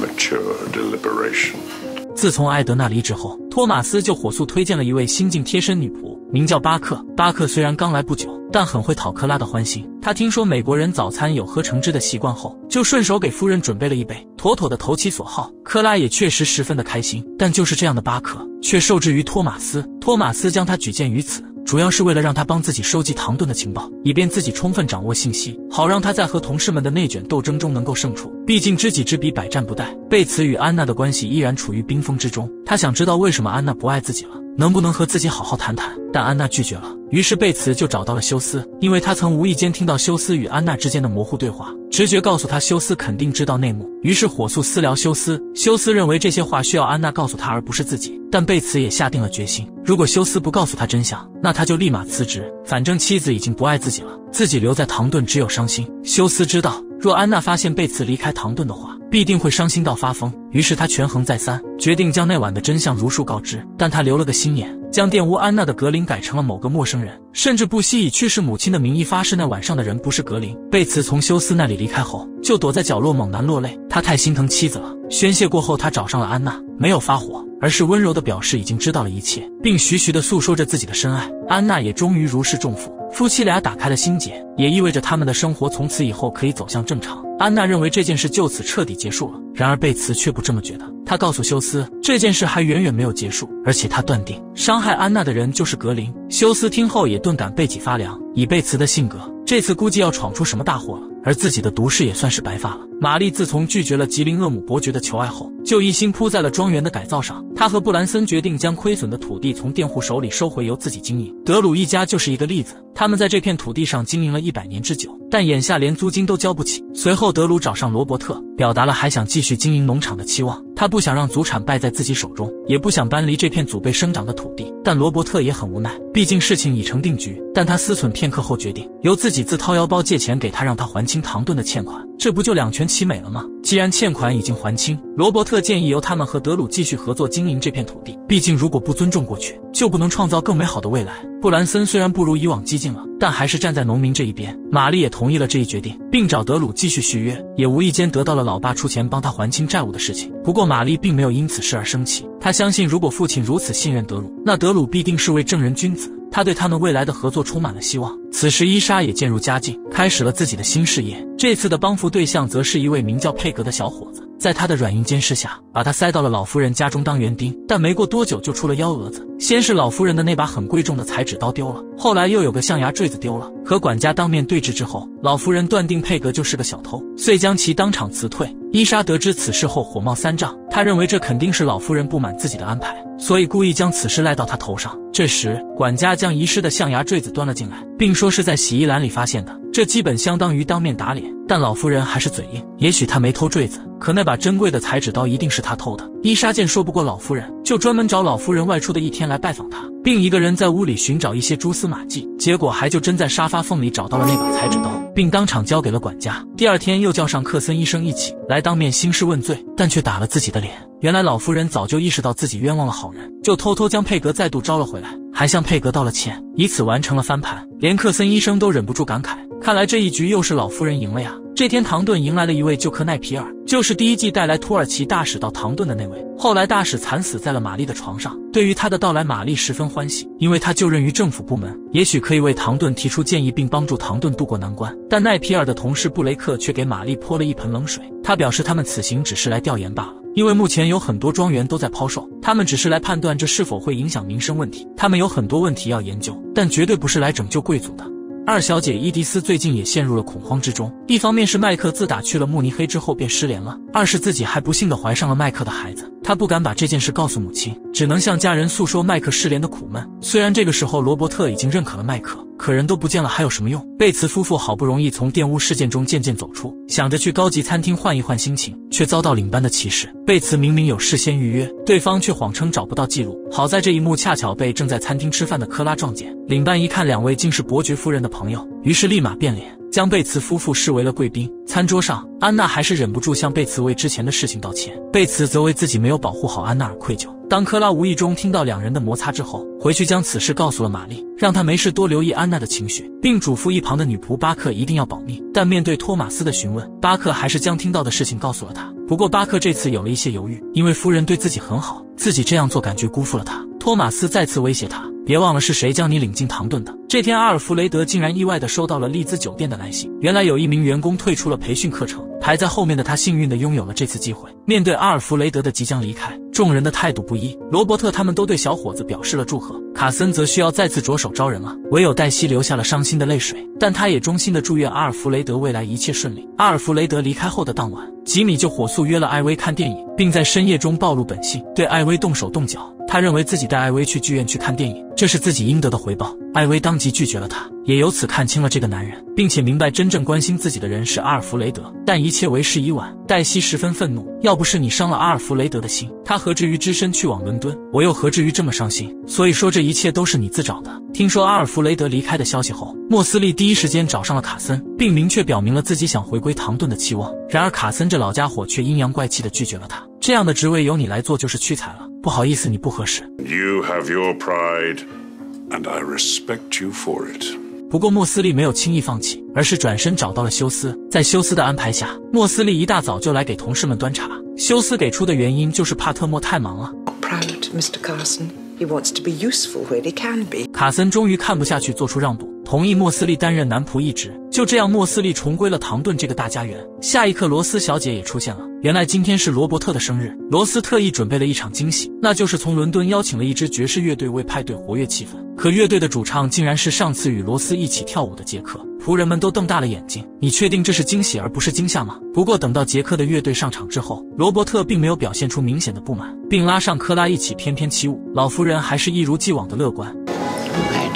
Mature deliberation. 自从艾德娜离职后，托马斯就火速推荐了一位新晋贴身女仆，名叫巴克。巴克虽然刚来不久，但很会讨克拉的欢心。他听说美国人早餐有喝橙汁的习惯后，就顺手给夫人准备了一杯，妥妥的投其所好。克拉也确实十分的开心。但就是这样的巴克，却受制于托马斯。托马斯将他举荐于此。主要是为了让他帮自己收集唐顿的情报，以便自己充分掌握信息，好让他在和同事们的内卷斗争中能够胜出。毕竟知己知彼，百战不殆。贝茨与安娜的关系依然处于冰封之中，他想知道为什么安娜不爱自己了，能不能和自己好好谈谈？但安娜拒绝了。于是贝茨就找到了休斯，因为他曾无意间听到休斯与安娜之间的模糊对话，直觉告诉他休斯肯定知道内幕，于是火速私聊休斯。休斯认为这些话需要安娜告诉他，而不是自己。但贝茨也下定了决心，如果休斯不告诉他真相，那他就立马辞职。反正妻子已经不爱自己了，自己留在唐顿只有伤心。休斯知道，若安娜发现贝茨离开唐顿的话，必定会伤心到发疯。于是他权衡再三，决定将那晚的真相如数告知。但他留了个心眼，将玷污安娜的格林改成了某个陌生人，甚至不惜以去世母亲的名义发誓那晚上的人不是格林。贝茨从休斯那里离开后，就躲在角落猛男落泪。他太心疼妻子了。宣泄过后，他找上了安娜，没有发火，而是温柔的表示已经知道了一切，并徐徐的诉说着自己的深爱。安娜也终于如释重负，夫妻俩打开了心结，也意味着他们的生活从此以后可以走向正常。安娜认为这件事就此彻底结束了，然而贝茨却不这么觉得。他告诉休斯，这件事还远远没有结束，而且他断定伤害安娜的人就是格林。休斯听后也顿感背脊发凉，以贝茨的性格，这次估计要闯出什么大祸了。而自己的毒誓也算是白发了。玛丽自从拒绝了吉林厄姆伯爵的求爱后，就一心扑在了庄园的改造上。她和布兰森决定将亏损的土地从佃户手里收回，由自己经营。德鲁一家就是一个例子，他们在这片土地上经营了一百年之久，但眼下连租金都交不起。随后，德鲁找上罗伯特，表达了还想继续经营农场的期望。他不想让祖产败在自己手中，也不想搬离这片祖辈生长的土地。但罗伯特也很无奈，毕竟事情已成定局。但他思忖片刻后，决定由自己自掏腰包借钱给他，让他还清唐顿的欠款。这不就两全其美了吗？既然欠款已经还清，罗伯特建议由他们和德鲁继续合作经营这片土地。毕竟，如果不尊重过去，就不能创造更美好的未来。布兰森虽然不如以往激进了，但还是站在农民这一边。玛丽也同意了这一决定，并找德鲁继续续约，也无意间得到了老爸出钱帮他还清债务的事情。不过，玛丽并没有因此事而生气，她相信如果父亲如此信任德鲁，那德鲁必定是位正人君子。他对他们未来的合作充满了希望。此时，伊莎也渐入佳境，开始了自己的新事业。这次的帮扶对象则是一位名叫佩格的小伙子。在他的软硬兼施下，把他塞到了老夫人家中当园丁。但没过多久，就出了幺蛾子。先是老夫人的那把很贵重的裁纸刀丢了，后来又有个象牙坠子丢了。和管家当面对质之后，老夫人断定佩格就是个小偷，遂将其当场辞退。伊莎得知此事后，火冒三丈。他认为这肯定是老夫人不满自己的安排，所以故意将此事赖到他头上。这时，管家将遗失的象牙坠子端了进来，并说是在洗衣篮里发现的。这基本相当于当面打脸，但老夫人还是嘴硬。也许他没偷坠子，可那把珍贵的裁纸刀一定是他偷的。伊莎见说不过老夫人，就专门找老夫人外出的一天来拜访他，并一个人在屋里寻找一些蛛丝马迹。结果还就真在沙发缝里找到了那把裁纸刀，并当场交给了管家。第二天又叫上克森医生一起来当面兴师问罪，但却打了自己的脸。原来老夫人早就意识到自己冤枉了好人，就偷偷将佩格再度招了回来，还向佩格道了歉，以此完成了翻盘。连克森医生都忍不住感慨。看来这一局又是老夫人赢了呀！这天，唐顿迎来了一位旧客奈皮尔，就是第一季带来土耳其大使到唐顿的那位。后来大使惨死在了玛丽的床上。对于他的到来，玛丽十分欢喜，因为他就任于政府部门，也许可以为唐顿提出建议，并帮助唐顿渡过难关。但奈皮尔的同事布雷克却给玛丽泼了一盆冷水，他表示他们此行只是来调研罢了，因为目前有很多庄园都在抛售，他们只是来判断这是否会影响民生问题。他们有很多问题要研究，但绝对不是来拯救贵族的。二小姐伊迪丝最近也陷入了恐慌之中。一方面是麦克自打去了慕尼黑之后便失联了，二是自己还不幸的怀上了麦克的孩子。他不敢把这件事告诉母亲，只能向家人诉说麦克失联的苦闷。虽然这个时候罗伯特已经认可了麦克，可人都不见了，还有什么用？贝茨夫妇好不容易从玷污事件中渐渐走出，想着去高级餐厅换一换心情，却遭到领班的歧视。贝茨明明有事先预约，对方却谎称找不到记录。好在这一幕恰巧被正在餐厅吃饭的科拉撞见。领班一看两位竟是伯爵夫人的朋友，于是立马变脸，将贝茨夫妇视为了贵宾。餐桌上，安娜还是忍不住向贝茨为之前的事情道歉，贝茨则为自己没有保护好安娜而愧疚。当克拉无意中听到两人的摩擦之后，回去将此事告诉了玛丽，让她没事多留意安娜的情绪，并嘱咐一旁的女仆巴克一定要保密。但面对托马斯的询问，巴克还是将听到的事情告诉了他。不过巴克这次有了一些犹豫，因为夫人对自己很好，自己这样做感觉辜负了她。托马斯再次威胁他。别忘了是谁将你领进唐顿的。这天，阿尔弗雷德竟然意外地收到了丽兹酒店的来信。原来有一名员工退出了培训课程，排在后面的他幸运地拥有了这次机会。面对阿尔弗雷德的即将离开，众人的态度不一。罗伯特他们都对小伙子表示了祝贺，卡森则需要再次着手招人了。唯有黛西留下了伤心的泪水，但他也衷心地祝愿阿尔弗雷德未来一切顺利。阿尔弗雷德离开后的当晚，吉米就火速约了艾薇看电影，并在深夜中暴露本性，对艾薇动手动脚。他认为自己带艾薇去剧院去看电影，这是自己应得的回报。艾薇当即拒绝了他，也由此看清了这个男人，并且明白真正关心自己的人是阿尔弗雷德。但一切为时已晚，黛西十分愤怒。要不是你伤了阿尔弗雷德的心，他何至于只身去往伦敦？我又何至于这么伤心？所以说这一切都是你自找的。听说阿尔弗雷德离开的消息后，莫斯利第一时间找上了卡森，并明确表明了自己想回归唐顿的期望。然而卡森这老家伙却阴阳怪气的拒绝了他，这样的职位由你来做就是屈才了。不好意思，你不合适。You have your pride, and I respect you for it. 不过莫斯利没有轻易放弃，而是转身找到了休斯。在休斯的安排下，莫斯利一大早就来给同事们端茶。休斯给出的原因就是帕特莫太忙了。Proud, Mr. Carson. He wants to be useful where he can be. 卡森终于看不下去，做出让步，同意莫斯利担任男仆一职。就这样，莫斯利重归了唐顿这个大家园。下一刻，罗斯小姐也出现了。原来今天是罗伯特的生日，罗斯特意准备了一场惊喜，那就是从伦敦邀请了一支爵士乐队为派对活跃气氛。可乐队的主唱竟然是上次与罗斯一起跳舞的杰克。仆人们都瞪大了眼睛。你确定这是惊喜而不是惊吓吗？不过等到杰克的乐队上场之后，罗伯特并没有表现出明显的不满，并拉上克拉一起翩翩起舞。老夫人还是一如既往的乐观。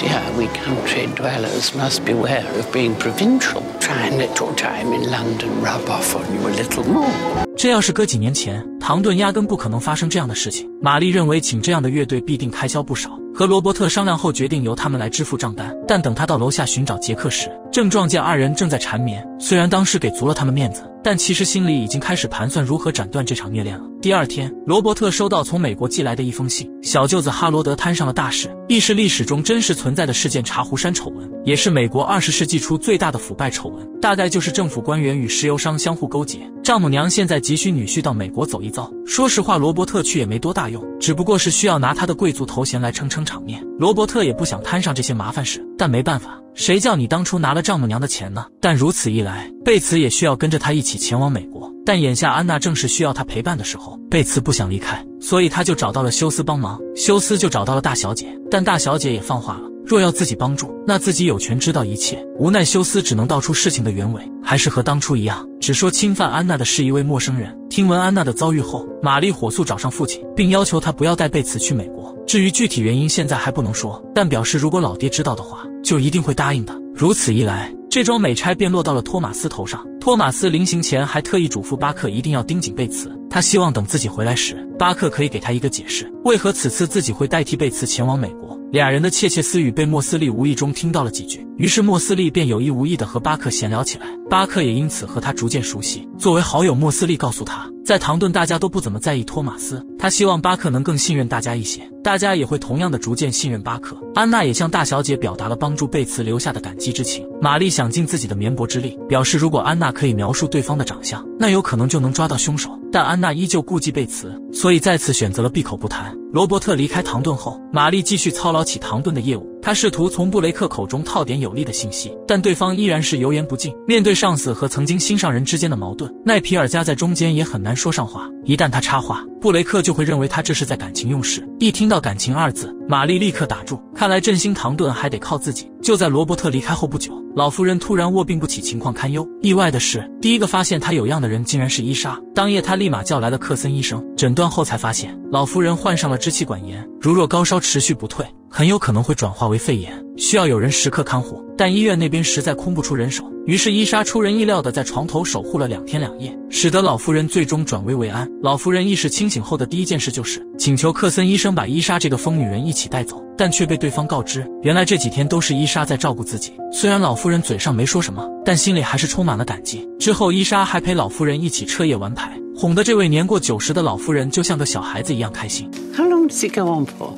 Yeah, we country dwellers must beware of being provincial. Try and let your time in London rub off on you a little more. 这要是搁几年前，唐顿压根不可能发生这样的事情。玛丽认为请这样的乐队必定开销不少，和罗伯特商量后决定由他们来支付账单。但等他到楼下寻找杰克时，正撞见二人正在缠绵。虽然当时给足了他们面子，但其实心里已经开始盘算如何斩断这场虐恋了。第二天，罗伯特收到从美国寄来的一封信，小舅子哈罗德摊上了大事，亦是历史中真实存在的事件——茶壶山丑闻，也是美国二十世纪初最大的腐败丑闻。大概就是政府官员与石油商相互勾结，丈母娘现在急需女婿到美国走一遭。说实话，罗伯特去也没多大用，只不过是需要拿他的贵族头衔来撑撑场面。罗伯特也不想摊上这些麻烦事，但没办法，谁叫你当初拿了丈母娘的钱呢？但如此一来，贝茨也需要跟着他一起前往美国。但眼下安娜正是需要他陪伴的时候，贝茨不想离开，所以他就找到了休斯帮忙。休斯就找到了大小姐，但大小姐也放话了。若要自己帮助，那自己有权知道一切。无奈休斯只能道出事情的原委，还是和当初一样，只说侵犯安娜的是一位陌生人。听闻安娜的遭遇后，玛丽火速找上父亲，并要求他不要带贝茨去美国。至于具体原因，现在还不能说，但表示如果老爹知道的话，就一定会答应的。如此一来，这桩美差便落到了托马斯头上。托马斯临行前还特意嘱咐巴克一定要盯紧贝茨，他希望等自己回来时，巴克可以给他一个解释，为何此次自己会代替贝茨前往美国。俩人的窃窃私语被莫斯利无意中听到了几句，于是莫斯利便有意无意的和巴克闲聊起来，巴克也因此和他逐渐熟悉。作为好友，莫斯利告诉他，在唐顿大家都不怎么在意托马斯，他希望巴克能更信任大家一些，大家也会同样的逐渐信任巴克。安娜也向大小姐表达了帮助贝茨留下的感激之情。玛丽想尽自己的绵薄之力，表示如果安娜可以描述对方的长相，那有可能就能抓到凶手。但安娜依旧顾忌贝茨，所以再次选择了闭口不谈。罗伯特离开唐顿后，玛丽继续操劳起唐顿的业务。他试图从布雷克口中套点有利的信息，但对方依然是油盐不进。面对上司和曾经心上人之间的矛盾，奈皮尔夹在中间也很难说上话。一旦他插话，布雷克就会认为他这是在感情用事。一听到“感情”二字，玛丽立刻打住。看来振兴唐顿还得靠自己。就在罗伯特离开后不久，老夫人突然卧病不起，情况堪忧。意外的是，第一个发现她有恙的人竟然是伊莎。当夜，她立马叫来了克森医生，诊断后才发现老夫人患上了支气管炎，如若高烧持续不退，很有可能会转化为肺炎，需要有人时刻看护。但医院那边实在空不出人手，于是伊莎出人意料的在床头守护了两天两夜，使得老夫人最终转危为安。老夫人意识清醒后的第一件事就是请求克森医生把伊莎这个疯女人一起带走，但却被对方告知，原来这几天都是伊莎在照顾自己。虽然老夫人嘴上没说什么，但心里还是充满了感激。之后，伊莎还陪老夫人一起彻夜玩牌，哄得这位年过九十的老夫人就像个小孩子一样开心。How long does it go on for?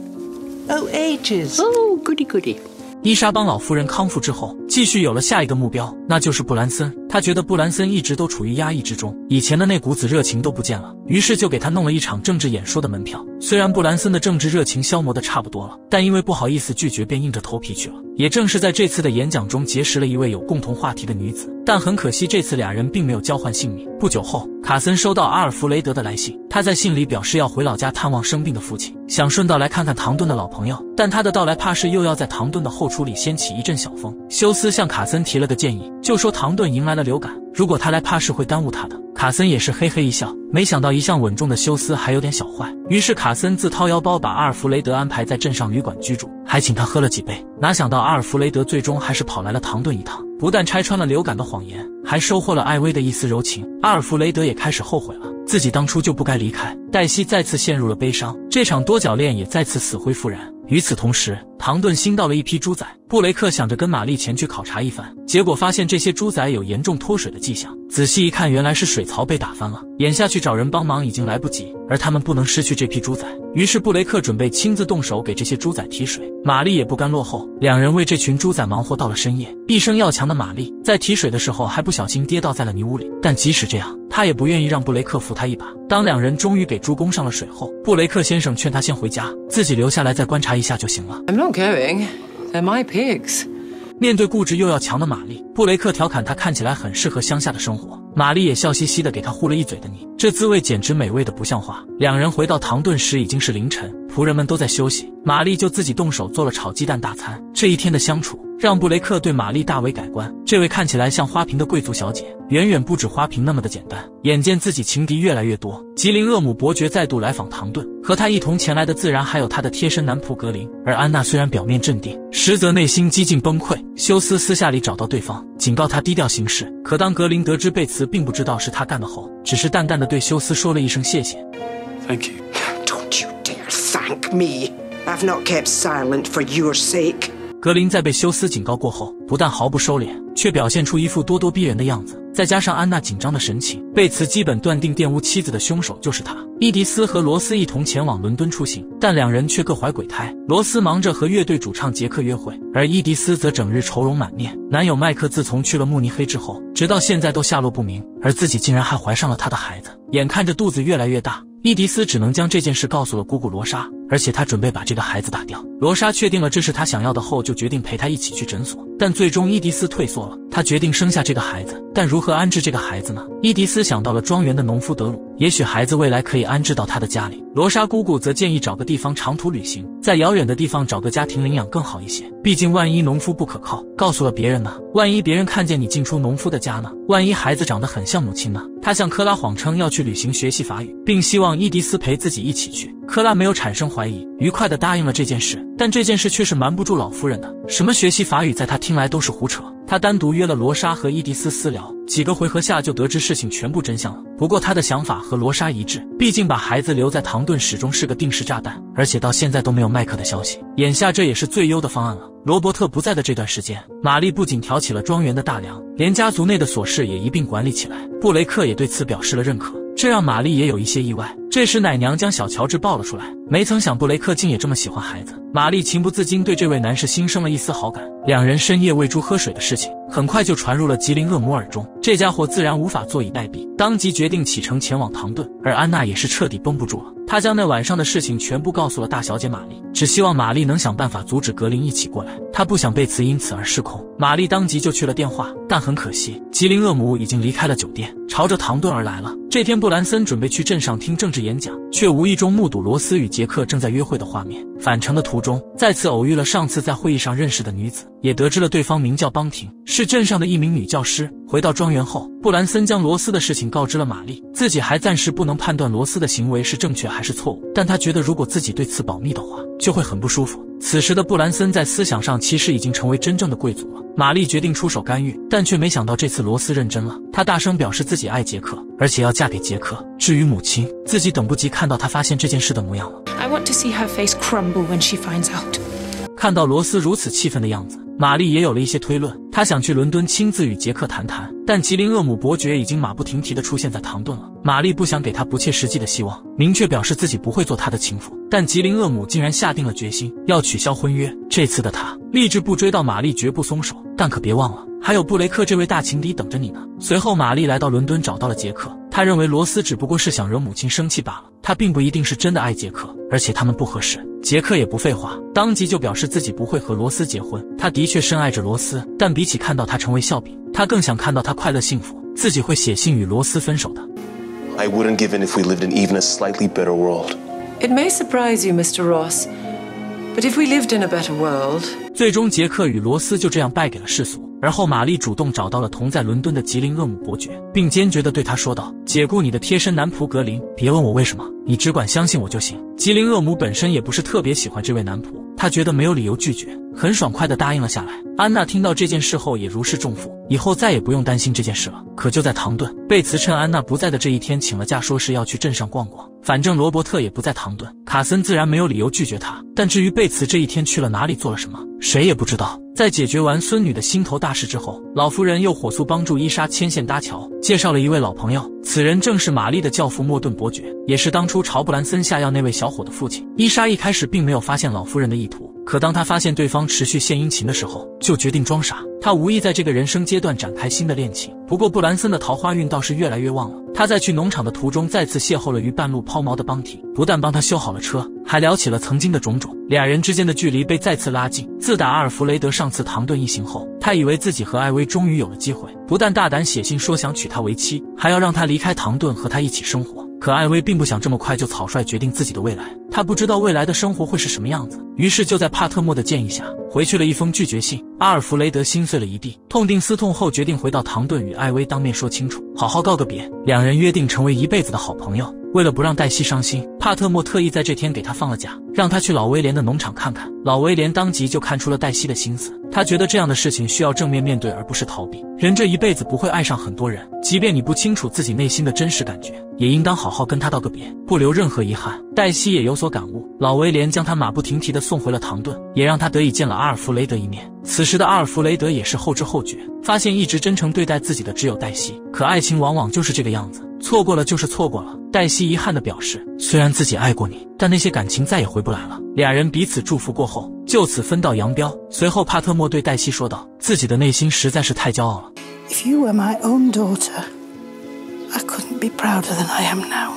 Oh, ages. Oh, goody goody. 伊莎帮老夫人康复之后，继续有了下一个目标，那就是布兰森。他觉得布兰森一直都处于压抑之中，以前的那股子热情都不见了，于是就给他弄了一场政治演说的门票。虽然布兰森的政治热情消磨的差不多了，但因为不好意思拒绝，便硬着头皮去了。也正是在这次的演讲中结识了一位有共同话题的女子，但很可惜，这次俩人并没有交换姓名。不久后，卡森收到阿尔弗雷德的来信，他在信里表示要回老家探望生病的父亲，想顺道来看看唐顿的老朋友。但他的到来怕是又要在唐顿的后厨里掀起一阵小风。休斯向卡森提了个建议，就说唐顿迎来了流感，如果他来怕是会耽误他的。卡森也是嘿嘿一笑，没想到一向稳重的休斯还有点小坏。于是卡森自掏腰包把阿尔弗雷德安排在镇上旅馆居住，还请他喝了几杯。哪想到阿尔弗雷德最终还是跑来了唐顿一趟，不但拆穿了流感的谎言，还收获了艾薇的一丝柔情。阿尔弗雷德也开始后悔了，自己当初就不该离开。黛西再次陷入了悲伤，这场多角恋也再次死灰复燃。与此同时，唐顿新到了一批猪仔，布雷克想着跟玛丽前去考察一番，结果发现这些猪仔有严重脱水的迹象。仔细一看，原来是水槽被打翻了，眼下去找人帮忙已经来不及，而他们不能失去这批猪仔。于是布雷克准备亲自动手给这些猪仔提水，玛丽也不甘落后，两人为这群猪仔忙活到了深夜。一生要强的玛丽在提水的时候还不小心跌倒在了泥污里，但即使这样，她也不愿意让布雷克扶她一把。当两人终于给猪供上了水后，布雷克先生劝他先回家，自己留下来再观察一下就行了。Going. are my pigs. 面对固执又要强的玛丽，布雷克调侃她看起来很适合乡下的生活。玛丽也笑嘻嘻的给他糊了一嘴的泥，这滋味简直美味的不像话。两人回到唐顿时已经是凌晨，仆人们都在休息，玛丽就自己动手做了炒鸡蛋大餐。这一天的相处让布雷克对玛丽大为改观。这位看起来像花瓶的贵族小姐，远远不止花瓶那么的简单。眼见自己情敌越来越多，吉林厄姆伯爵再度来访唐顿，和他一同前来的自然还有他的贴身男仆格林。而安娜虽然表面镇定，实则内心几近崩溃。休斯私下里找到对方，警告他低调行事。可当格林得知贝茨并不知道是他干的后，只是淡淡的对休斯说了一声谢谢。Thank you. Don't you thank me. I've not kept silent for your sake. 格林在被休斯警告过后，不但毫不收敛，却表现出一副咄咄逼人的样子。再加上安娜紧张的神情，贝茨基本断定玷污妻子的凶手就是他。伊迪丝和罗斯一同前往伦敦出行，但两人却各怀鬼胎。罗斯忙着和乐队主唱杰克约会，而伊迪丝则整日愁容满面。男友麦克自从去了慕尼黑之后，直到现在都下落不明，而自己竟然还怀上了他的孩子。眼看着肚子越来越大，伊迪丝只能将这件事告诉了姑姑罗莎。而且她准备把这个孩子打掉。罗莎确定了这是她想要的后，就决定陪她一起去诊所。但最终伊迪丝退缩了，他决定生下这个孩子。但如何安置这个孩子呢？伊迪丝想到了庄园的农夫德鲁，也许孩子未来可以安置到他的家里。罗莎姑姑则建议找个地方长途旅行，在遥远的地方找个家庭领养更好一些。毕竟万一农夫不可靠，告诉了别人呢？万一别人看见你进出农夫的家呢？万一孩子长得很像母亲呢？他向科拉谎称要去旅行学习法语，并希望伊迪丝陪自己一起去。科拉没有产生怀疑，愉快地答应了这件事。但这件事却是瞒不住老夫人的。什么学习法语，在他听来都是胡扯。他单独约了罗莎和伊迪丝私聊，几个回合下就得知事情全部真相了。不过他的想法和罗莎一致，毕竟把孩子留在唐顿始终是个定时炸弹，而且到现在都没有麦克的消息。眼下这也是最优的方案了。罗伯特不在的这段时间，玛丽不仅挑起了庄园的大梁，连家族内的琐事也一并管理起来。布雷克也对此表示了认可，这让玛丽也有一些意外。这时奶娘将小乔治抱了出来，没曾想布雷克竟也这么喜欢孩子。玛丽情不自禁对这位男士心生了一丝好感。两人深夜喂猪喝水的事情很快就传入了吉林恶魔耳中，这家伙自然无法坐以待毙，当即决定启程前往唐顿。而安娜也是彻底绷不住了，她将那晚上的事情全部告诉了大小姐玛丽，只希望玛丽能想办法阻止格林一起过来。她不想贝茨因此而失控。玛丽当即就去了电话，但很可惜，吉林恶魔已经离开了酒店，朝着唐顿而来了。这天，布兰森准备去镇上听政治演讲，却无意中目睹罗斯与杰克正在约会的画面。返程的途中，再次偶遇了上次在会议上认识的女子，也得知了对方名叫邦婷，是镇上的一名女教师。回到庄园后，布兰森将罗斯的事情告知了玛丽，自己还暂时不能判断罗斯的行为是正确还是错误，但他觉得如果自己对此保密的话，就会很不舒服。此时的布兰森在思想上其实已经成为真正的贵族了。玛丽决定出手干预，但却没想到这次罗斯认真了。他大声表示自己爱杰克，而且要嫁给杰克。至于母亲，自己等不及看到他发现这件事的模样了。I want to see her face crumble when she finds out. 看到罗斯如此气愤的样子，玛丽也有了一些推论。她想去伦敦亲自与杰克谈谈，但吉林厄姆伯爵已经马不停蹄地出现在唐顿了。玛丽不想给他不切实际的希望，明确表示自己不会做他的情妇。但吉林厄姆竟然下定了决心要取消婚约。这次的他立志不追到玛丽，绝不松手。但可别忘了，还有布雷克这位大情敌等着你呢。随后，玛丽来到伦敦找到了杰克。他认为罗斯只不过是想惹母亲生气罢了，他并不一定是真的爱杰克，而且他们不合适。杰克也不废话，当即就表示自己不会和罗斯结婚。他的确深爱着罗斯，但比起看到他成为笑柄，他更想看到他快乐幸福。自己会写信与罗斯分手的。I wouldn't give in if we lived in even a slightly better world. It may surprise you, Mr. Ross, but if we lived in a better world. 最终，杰克与罗斯就这样败给了世俗。而后，玛丽主动找到了同在伦敦的吉林厄姆伯爵，并坚决地对他说道：“解雇你的贴身男仆格林，别问我为什么，你只管相信我就行。”吉林厄姆本身也不是特别喜欢这位男仆，他觉得没有理由拒绝，很爽快地答应了下来。安娜听到这件事后也如释重负，以后再也不用担心这件事了。可就在唐顿，贝茨趁安娜不在的这一天请了假，说是要去镇上逛逛。反正罗伯特也不在唐顿，卡森自然没有理由拒绝他。但至于贝茨这一天去了哪里，做了什么，谁也不知道。在解决完孙女的心头大事之后，老夫人又火速帮助伊莎牵线搭桥，介绍了一位老朋友。此人正是玛丽的教父莫顿伯爵，也是当初朝布兰森下药那位小伙的父亲。伊莎一开始并没有发现老夫人的意图，可当她发现对方持续献殷勤的时候，就决定装傻。她无意在这个人生阶段展开新的恋情。不过布兰森的桃花运倒是越来越旺了。他在去农场的途中，再次邂逅了于半路抛锚的邦提，不但帮他修好了车，还聊起了曾经的种种。两人之间的距离被再次拉近。自打阿尔弗雷德上次唐顿一行后，他以为自己和艾薇终于有了机会，不但大胆写信说想娶她为妻，还要让她离开唐顿和他一起生活。可艾薇并不想这么快就草率决定自己的未来，她不知道未来的生活会是什么样子，于是就在帕特莫的建议下，回去了一封拒绝信。阿尔弗雷德心碎了一地，痛定思痛后，决定回到唐顿与艾薇当面说清楚，好好告个别。两人约定成为一辈子的好朋友。为了不让黛西伤心，帕特莫特意在这天给她放了假，让她去老威廉的农场看看。老威廉当即就看出了黛西的心思，他觉得这样的事情需要正面面对，而不是逃避。人这一辈子不会爱上很多人，即便你不清楚自己内心的真实感觉，也应当好好跟他道个别，不留任何遗憾。黛西也有所感悟，老威廉将他马不停蹄地送回了唐顿，也让他得以见了阿尔弗雷德一面。此时的阿尔弗雷德也是后知后觉，发现一直真诚对待自己的只有黛西，可爱情往往就是这个样子。错过了就是错过了。黛西遗憾地表示，虽然自己爱过你，但那些感情再也回不来了。俩人彼此祝福过后，就此分道扬镳。随后，帕特莫对黛西说道：“自己的内心实在是太骄傲了。” If you were my own daughter, I couldn't be prouder than I am now.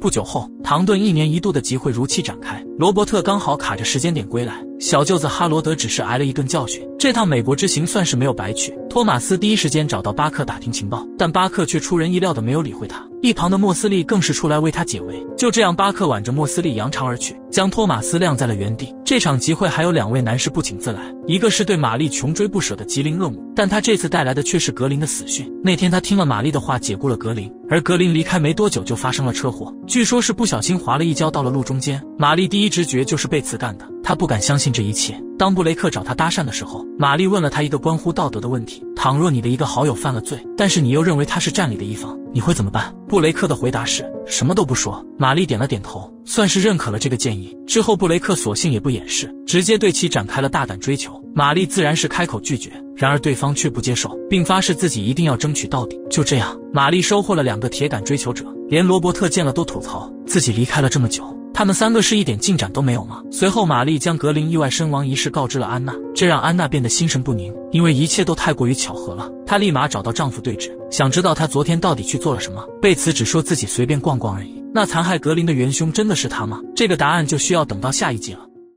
不久后，唐顿一年一度的集会如期展开。罗伯特刚好卡着时间点归来，小舅子哈罗德只是挨了一顿教训。这趟美国之行算是没有白去。托马斯第一时间找到巴克打听情报，但巴克却出人意料的没有理会他。一旁的莫斯利更是出来为他解围。就这样，巴克挽着莫斯利扬长而去，将托马斯晾在了原地。这场集会还有两位男士不请自来，一个是对玛丽穷追不舍的吉林恶母，但他这次带来的却是格林的死讯。那天他听了玛丽的话，解雇了格林，而格林离开没多久就发生了车祸，据说是不小心滑了一跤到了路中间。玛丽第一直觉就是被此干的，他不敢相信这一切。当布雷克找他搭讪的时候，玛丽问了他一个关乎道德的问题：倘若你的一个好友犯了罪，但是你又认为他是占理的一方，你会怎么办？布雷克的回答是什么都不说。玛丽点了点头，算是认可了这个建议。之后，布雷克索性也不掩饰，直接对其展开了大胆追求。玛丽自然是开口拒绝，然而对方却不接受，并发誓自己一定要争取到底。就这样，玛丽收获了两个铁杆追求者，连罗伯特见了都吐槽自己离开了这么久。他们三个是一点进展都没有吗？随后，玛丽将格林意外身亡一事告知了安娜，这让安娜变得心神不宁，因为一切都太过于巧合了。她立马找到丈夫对峙，想知道他昨天到底去做了什么。贝茨只说自己随便逛逛而已。那残害格林的元凶真的是他吗？这个答案就需要等到下一季了。